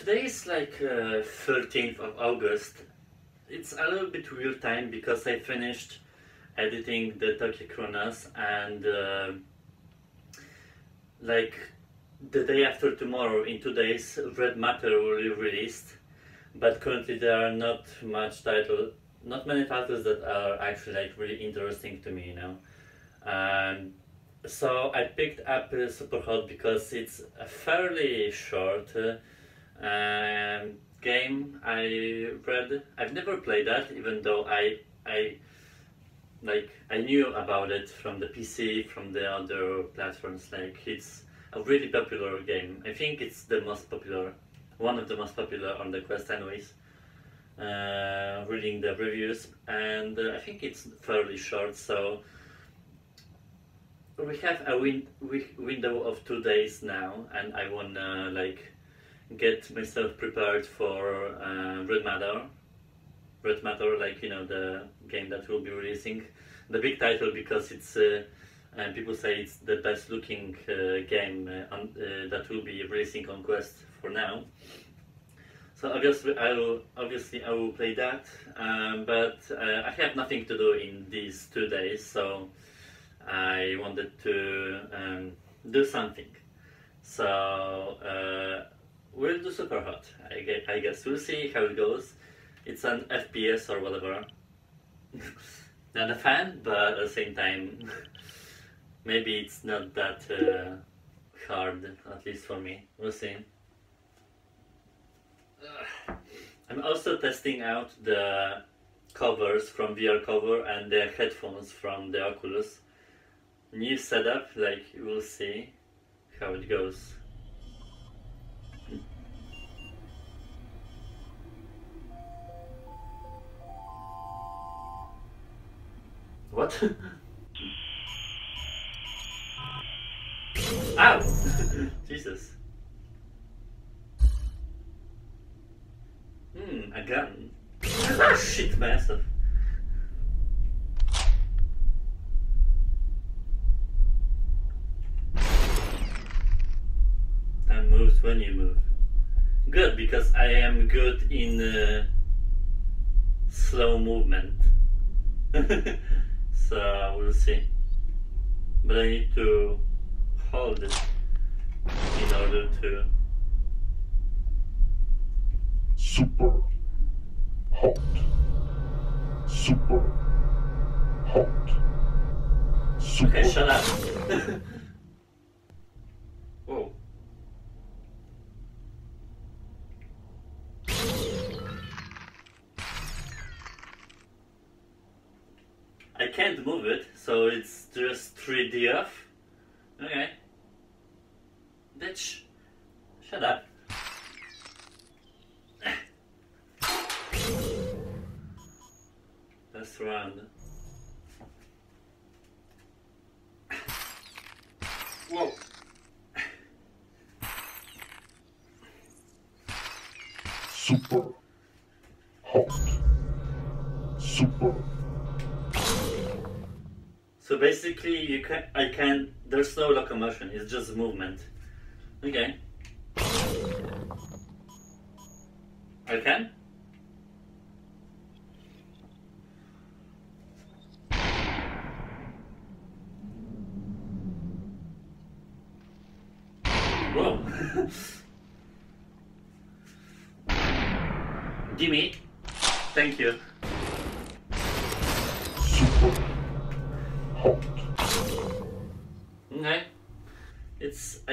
today is like uh, 13th of August. It's a little bit weird time because I finished editing the Tokyo Chronos and uh, like the day after tomorrow in two days Red Matter will be released but currently there are not much title not many titles that are actually like really interesting to me you know um, so I picked up uh, Super Hot because it's a fairly short uh, um, game I read I've never played that even though I I like I knew about it from the PC from the other platforms. Like it's a really popular game. I think it's the most popular one of the most popular on the Quest anyways. Uh, reading the reviews and uh, I think it's fairly short so we have a win window of two days now and I wanna like get myself prepared for uh, Red Matter Red Matter like you know the game that will be releasing the big title because it's uh, and people say it's the best looking uh, game uh, on, uh, that will be releasing on Quest for now. So obviously I will obviously I will play that, um, but uh, I have nothing to do in these two days, so I wanted to um, do something. So uh, we'll do super hot. I guess, we'll see how it goes. It's an FPS or whatever. Not a fan, but at the same time. maybe it's not that uh, hard, at least for me. We'll see. I'm also testing out the covers from VR cover and the headphones from the Oculus. New setup, like we'll see how it goes. What? Ow! Jesus. Hmm, a gun. Ah, shit, massive. Time moves when you move. Good, because I am good in uh, slow movement. so we'll see. But I need to hold it in order to super hot super hot super Okay, shut up. Whoa. I can't move it, so it's just 3D off. Okay. Bitch. Shut up. That's round. Whoa. super hot super So basically, you can I can. There's no locomotion. It's just movement. Okay. I can. Whoa. Gimme. Thank you.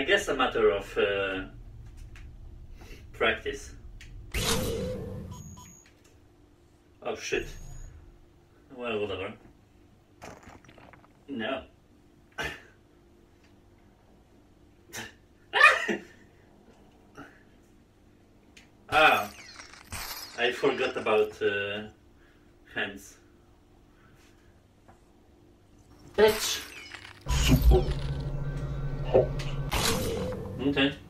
Guess, a matter of uh, practice. Oh shit. Well, whatever. No. ah, I forgot about uh, hands. Bitch. Okay.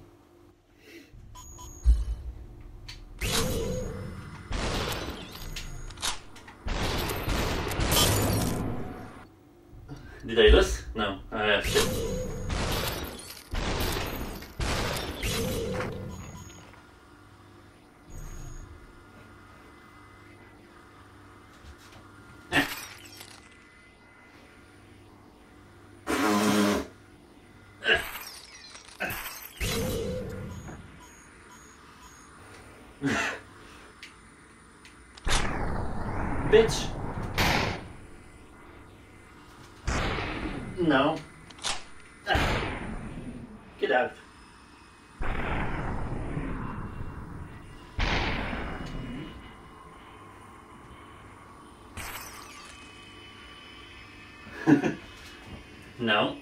bitch. No. Ah. Get out. no.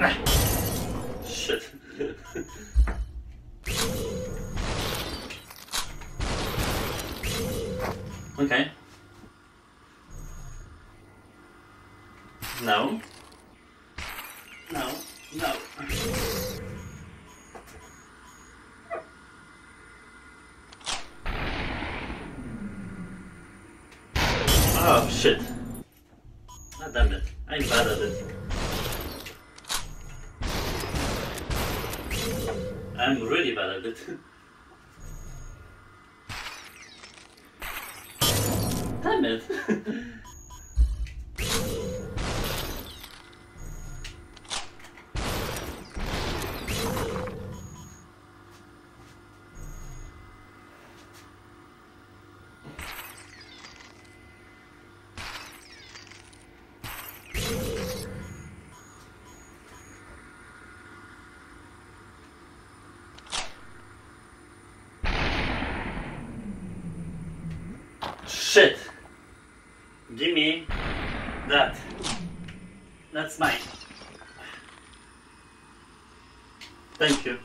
Shit. okay. Give me that. That's mine. Thank you.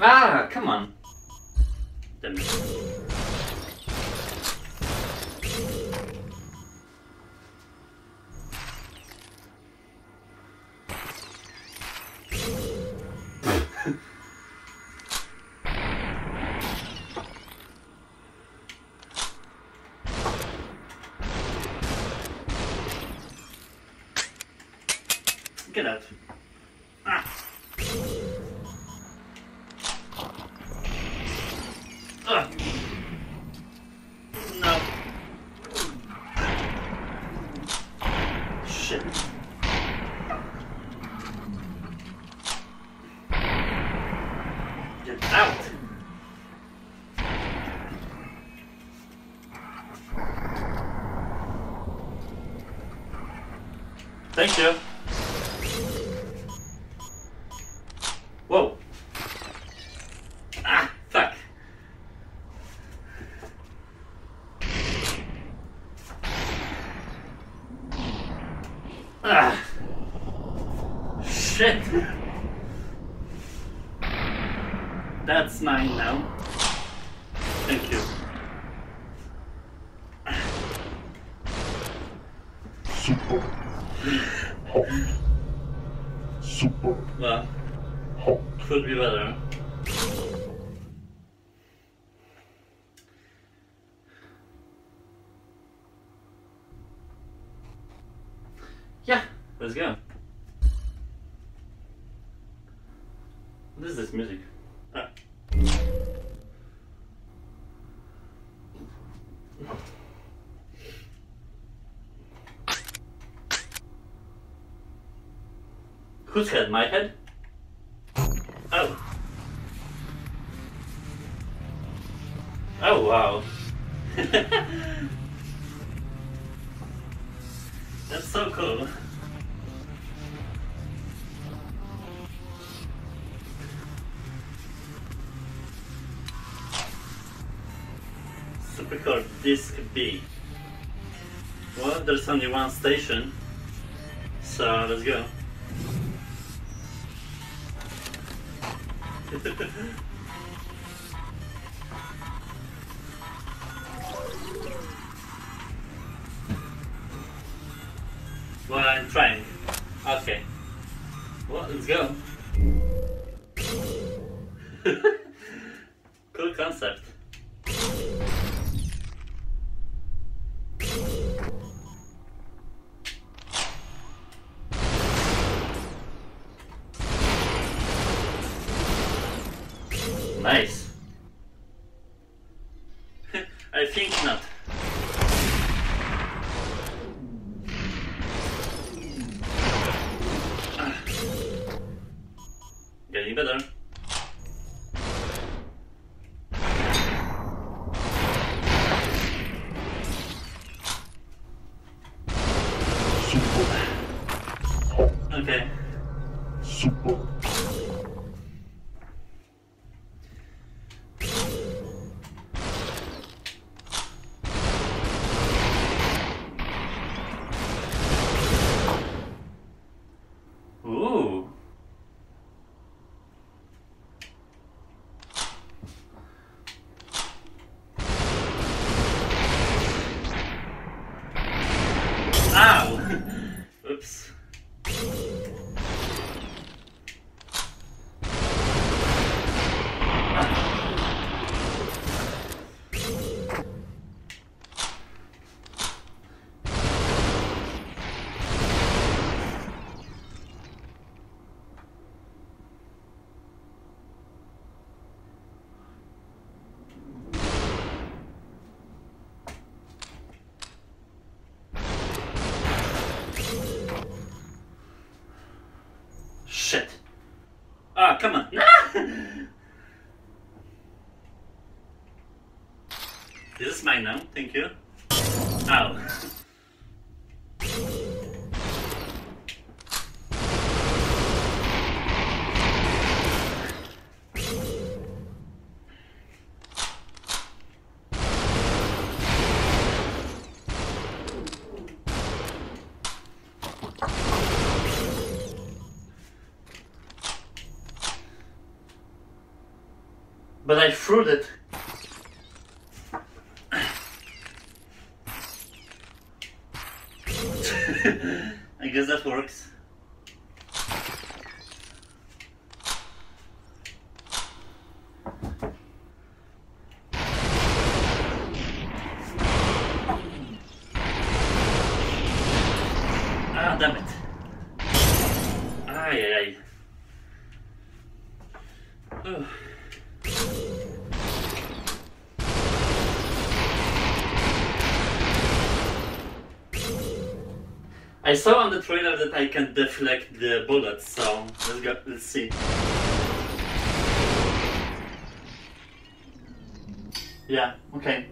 Ah, come on. Ah. super hot. Super hot. Could be better. Yeah, let's go. Whose head? My head? Oh. Oh wow. That's so cool. Super cool. Disc B. Well, there's only one station, so let's go. フフフ。Come on. this is mine now. Thank you. Ow. But I threw it. I guess that works. Ah, damn it. Ay, ay, ay. Ugh. I saw on the trailer that I can deflect the bullets, so let's go. Let's see. Yeah. Okay.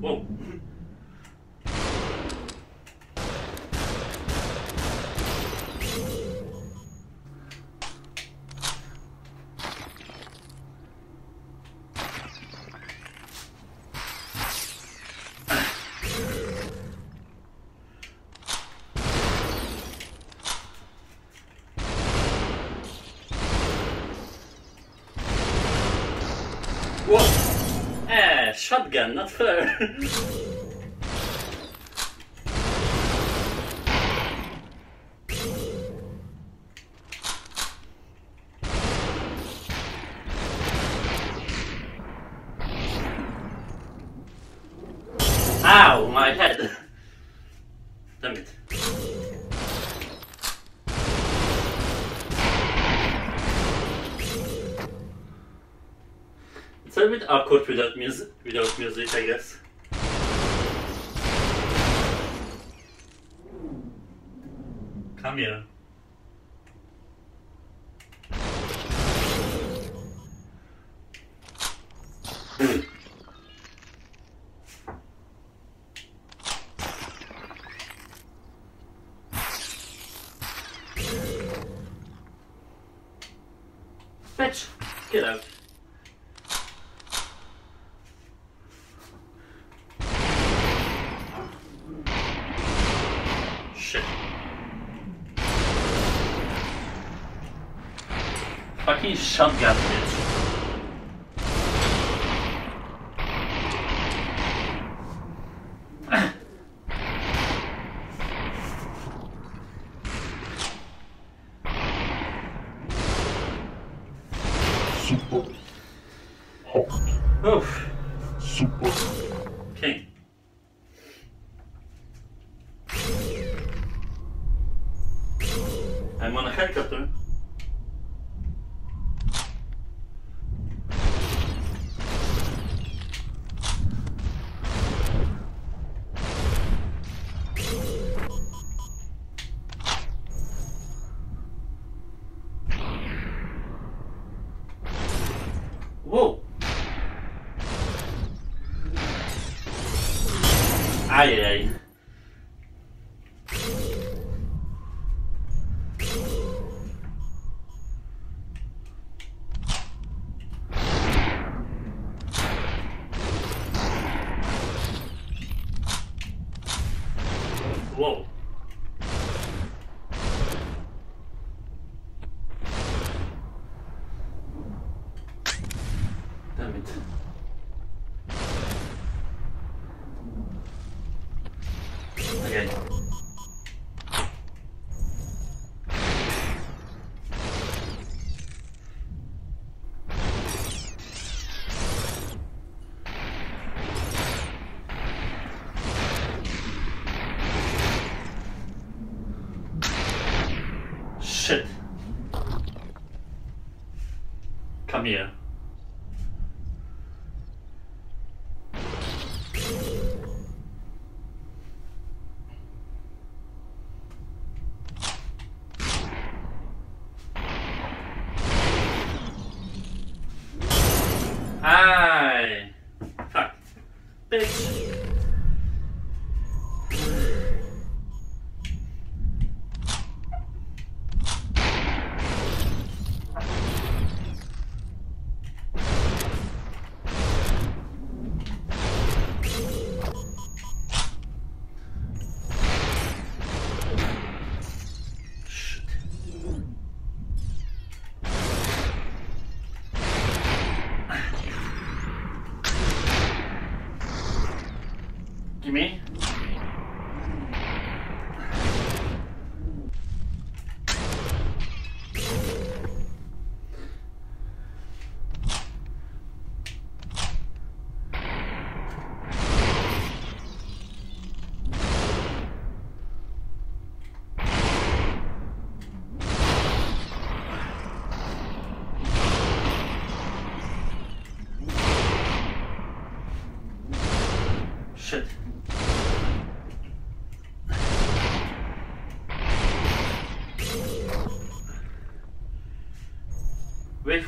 Whoa. shotgun, bit awkward without music, without music, I guess. Come here. chunk out of it. 上面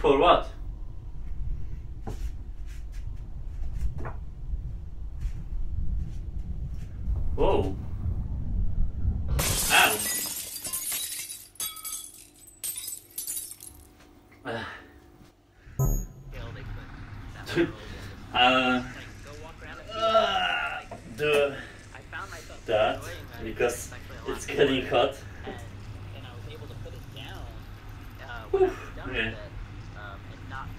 for what? Whoa. Ow. Uh. uh, do that because it's getting hot. Whew, yeah.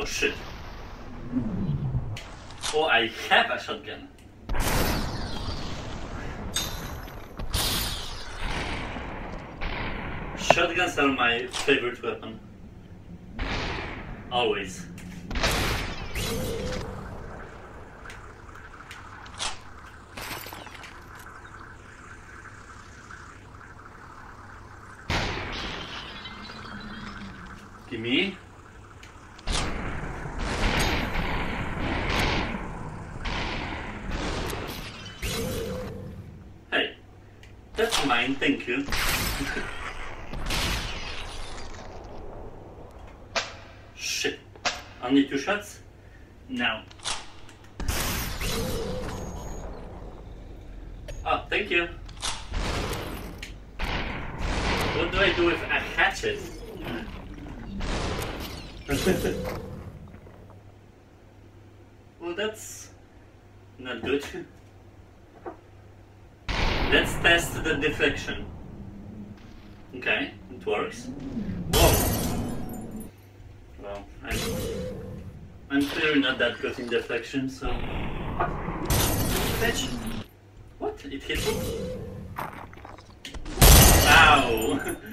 Oh shit. Oh, I have a shotgun. Shotguns are my favorite weapon. Always. Give me you. Shit. Only two shots? No. Oh, thank you. What do I do with a hatchet? well, that's not good. Let's test the deflection. Okay, it works. Whoa! Well, I'm, I'm clearly not that good in deflection, so... What? It hit me? Ow!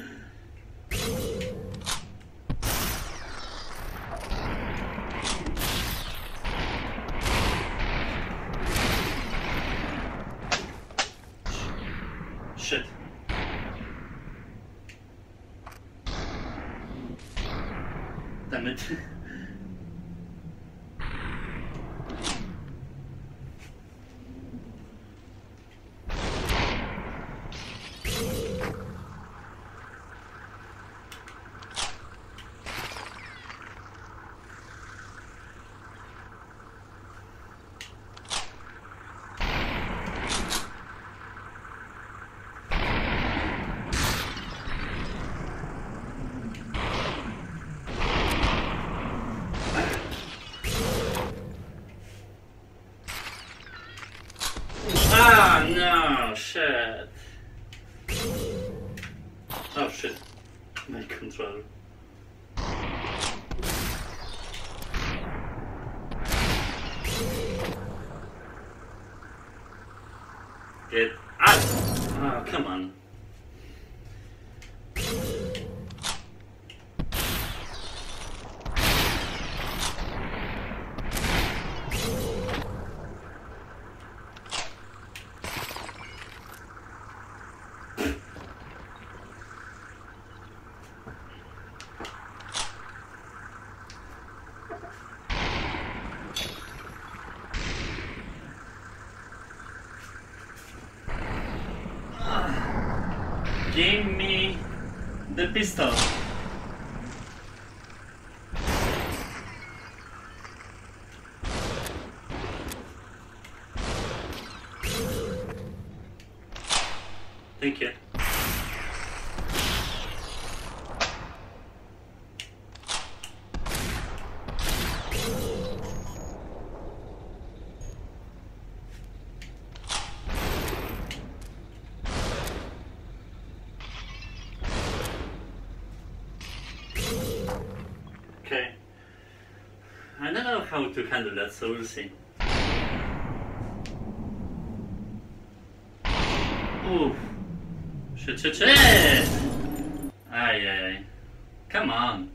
pistol. Thank you. Okay. I don't know how to handle that, so we'll see. Ooh. Shit, shit, shit! Ay, ay, ay. Come on.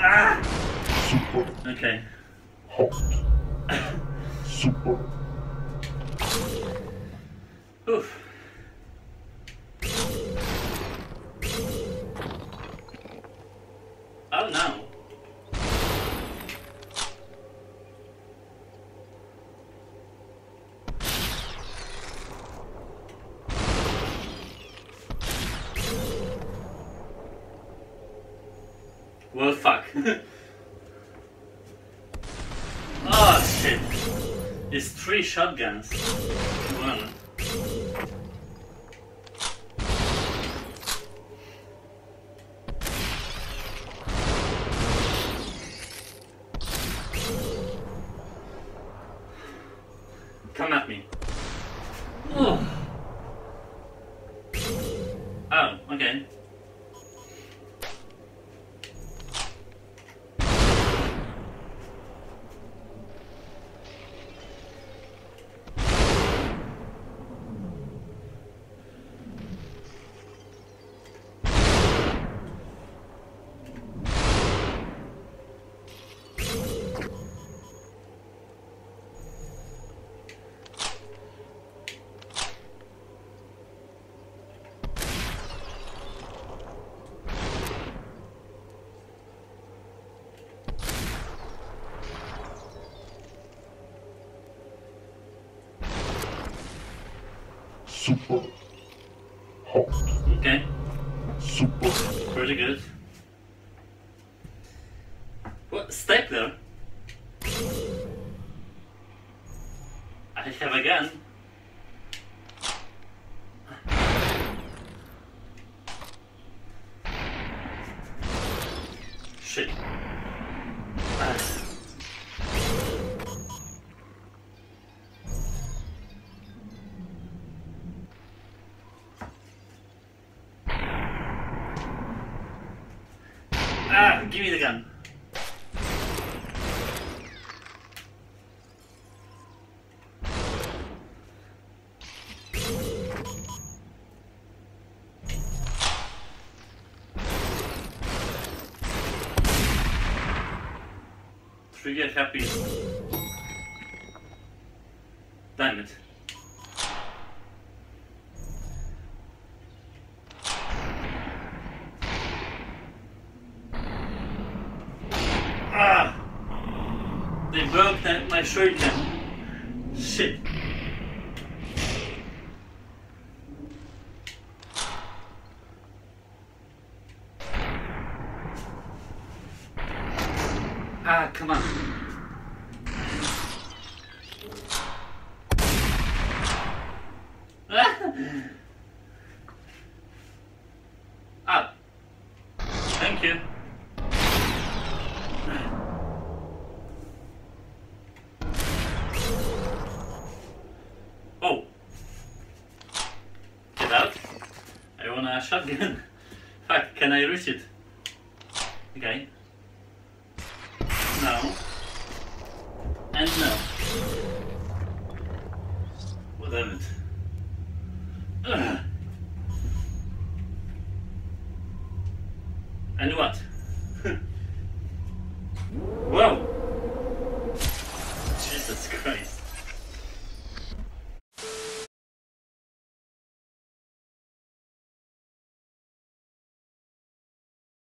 Ah! super Okay. hot, super Oof. Oh no. Well, fuck. oh shit. It's three shotguns. One. Super. Hot. Okay, Super. pretty good. What stapler? I have a gun. Shit. Ah. Ah, give me the gun. Trigger happy. Damn it. Ah! They broke the, my shuriken. Shit. Ah, come on. Ah. Thank you. Oh. Get out. I want a shotgun. Fuck, can I reach it?